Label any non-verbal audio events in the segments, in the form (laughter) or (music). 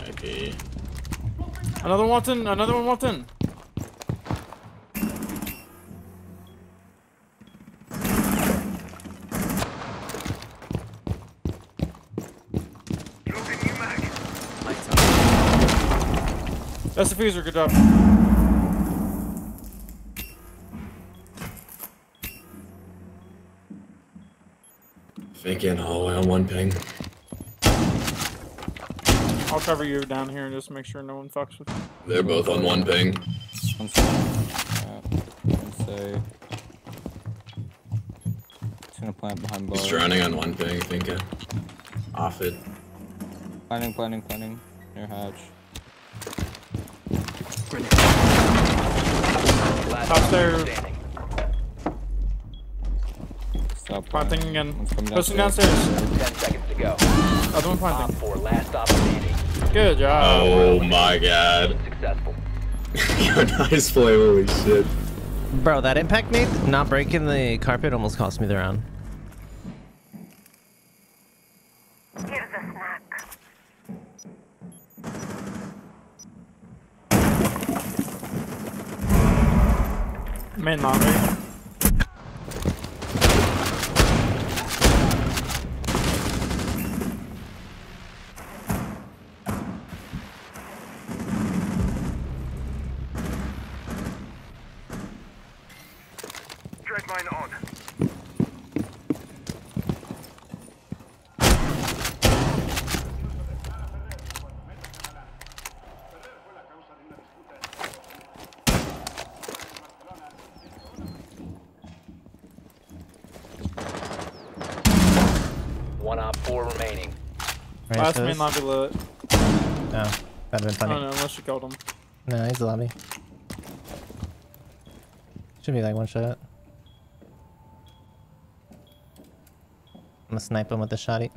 VIP. Another one walked in. Another one walked in. That's the fuser. Good job. Vacant hallway on one ping. I'll cover you down here and just make sure no one fucks with you. They're both on one ping. One second. One say. It's gonna plant behind bar. He's drowning on one ping, I think. uh, Off it. Planning, planning, planning. Near hatch. Last Top operator stairs. standing. Stop Planting again. One's coming Posting downstairs. downstairs. Ten seconds to go. Other one Op planting. 4, last stop standing. Good job. Oh my god. Successful. (laughs) Yo, nice play, holy shit. Bro, that impact nade not breaking the carpet almost cost me the round. Here's a snack. Main lobby. Dreadmine on. One op 4 remaining. Right, Last so main this- lobby lit. No, that'd have been Oh funny. no, unless you killed him. No, he's the lobby. Should be like one shot. I'm gonna snipe him with the shotty.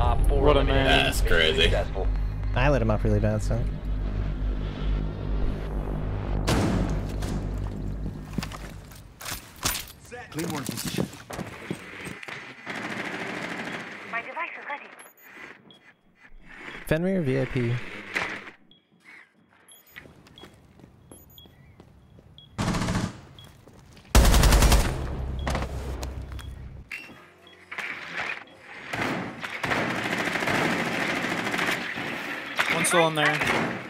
Op 4 What a eliminated. man. That's crazy. I lit him up really bad, so. My Fenrir VIP. One still in there.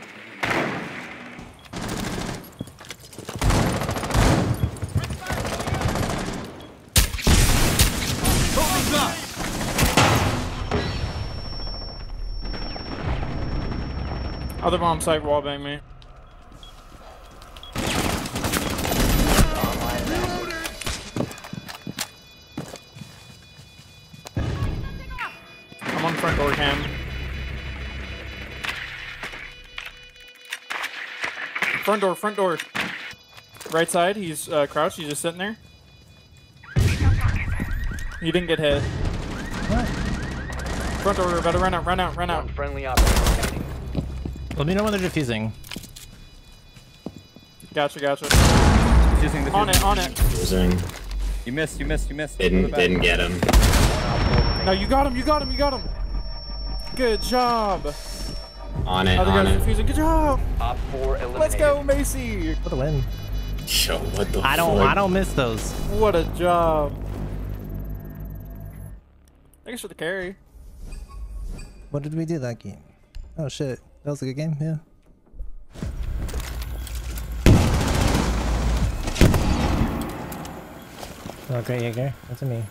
Other bomb site wallbang me. Online and. I'm on front door cam. Front door, front door. Right side, he's uh, crouched, he's just sitting there. He didn't get hit. Front door, better run out, run out, run out. One friendly operator remaining. Let me know when they're defusing. Gotcha, gotcha. Using the On it, on it. Losing. You missed, you missed, you missed. Didn't, Go to the back. didn't get him. One op 4 remaining. No, you got him, you got him, you got him. Good job. On it, Other on guy's it. defusing. Good job. Op 4 eliminated. Let's go, Macie. What a win. Yo, what the I don't. fuck? I don't miss those. What a job. Thanks for the carry. What did we do that game? Oh shit, that was a good game. Yeah. Oh great, Jaeger. That's a me.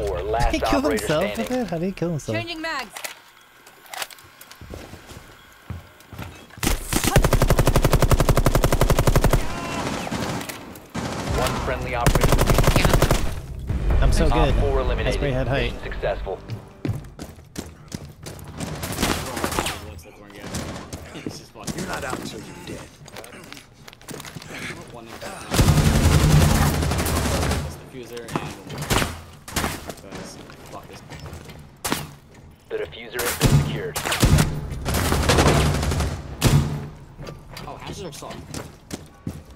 Op 4, last He killed operator himself with it? How did he kill himself? Changing mags. One friendly operator. I'm so good. 4 eliminated. Asprey head height. Mission successful. You're not out until you're dead. One in ah. Diffuser and The diffuser has been secured. Oh, hatches are soft.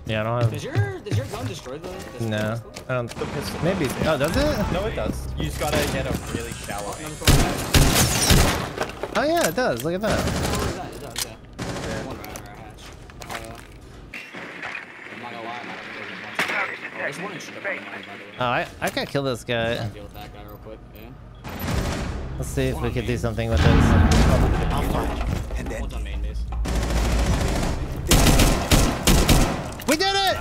Yeah, I don't have... Does have. your does your gun destroy the? the No, pistol? I don't. Think maybe. Oh, does it? No, it does. You just gotta get a really shallow Oh, aim. number four, hatch. Oh yeah, it does. Look at that. Oh, it does, it does, yeah. One rat or a hatch. Uh, I'm not gonna lie, I'm not gonna with one. Oh, there's one in shit above mine, by the way. Oh, I I gotta kill this guy. Let's see if we can do something with this. We did it!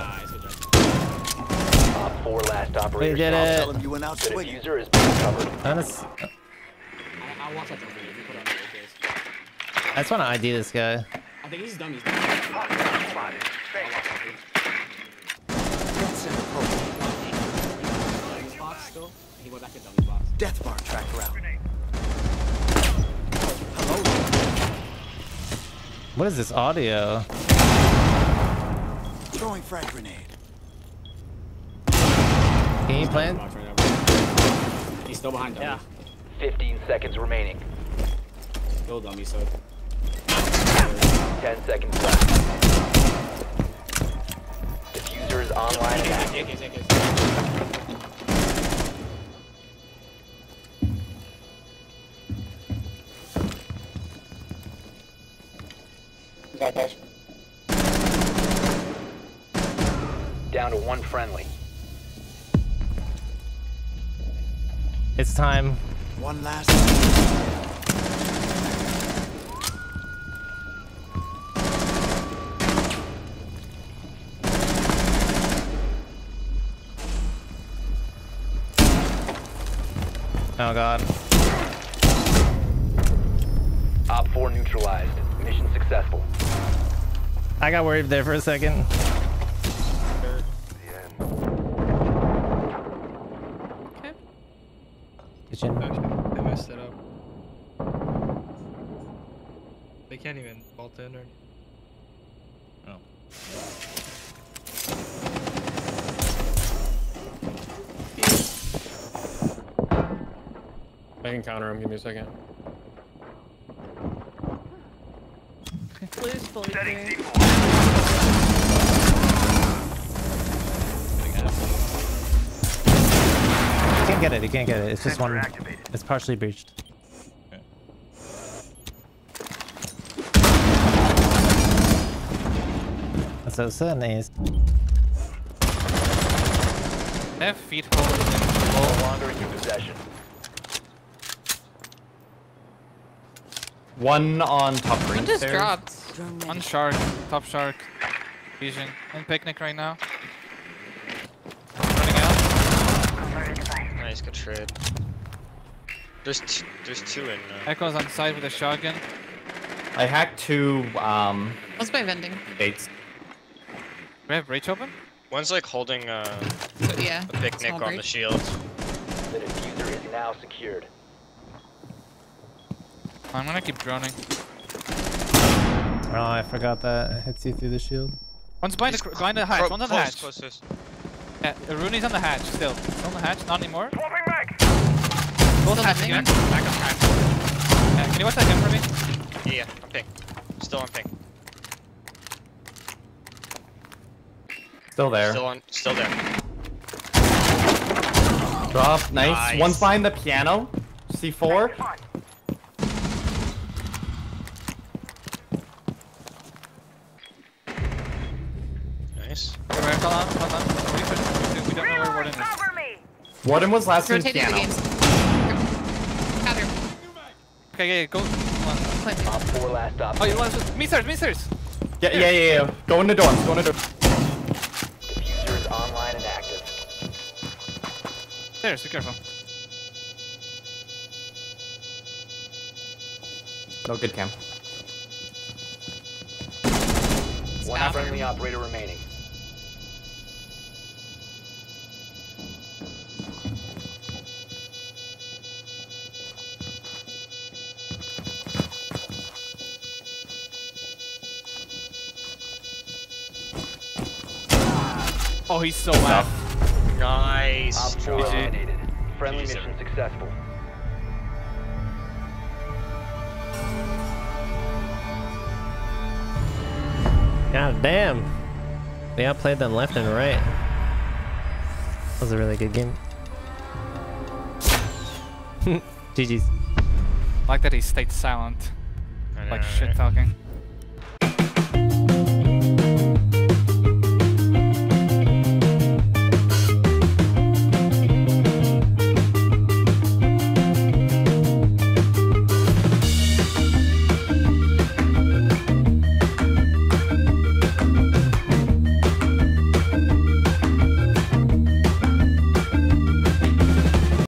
4 last We did it. out The diffuser has been recovered. I just, want to ID this guy. I think he's done. He's done. I'll watch that for What is this audio? Throwing frag grenade. Can you plant? Box right now. He's still behind dummies. 15 seconds remaining. Still dummy, so 10 seconds left. Diffuser is online and active. AKs, AKs. Down to one friendly. It's time. One last. Oh god. Op 4 neutralized. Mission successful. I got worried there for a second. Kitchen. I messed it up. They can't even vault in or. I can counter him. Give me a second. Blue's fully clear. Can't get it. You can't get it. It's just one. It's partially breached. That's what it said, Ace. They have feet holes No longer in your possession. One on top green One just stairs. dropped. One shark, top shark. Vision. On picnic right now. Running out. Nice, good trade. There's t there's two in. Uh, Echo's on side with a shotgun. I hacked two um What's by vending? gates. We have breach open? one's like holding uh, So, yeah. a picnic small on the shield. The diffuser is now secured. I'm gonna keep droning. Oh, I forgot that. It hits you through the shield. One's behind the, cr- behind the hatch. One's on the close, hatch. close, close. Yeah, uh, Rooney's on the hatch still. Still on the hatch, not anymore. Both Still hatch again. Back on hatch. Yeah, can you watch that gun for me? Yeah, I'm ping. Still on ping. Still there. Still on. Still there. Drop. Nice. Nice. One's behind the piano. C4. Nice. Okay, wait, hold on, hold on. We, could, we don't know where Warden is. Warden was last in Rotate through the piano. games. Okay, yeah, yeah, go. Come on. Plant Op 4 last op. Oh, you lost. Me sirs, me sirs. Yeah, yeah, yeah, yeah. Go in the door. Go in the dorms. Diffuser is online and active. Stairs, be careful. No good cam. One friendly operator remaining. Oh, he's so mad. Nice. Op 4 eliminated. Friendly Jeez, mission successful. God damn. we outplayed them left and right. That was a really good game. (laughs) GG's. Like that he stayed silent. Like shit talking.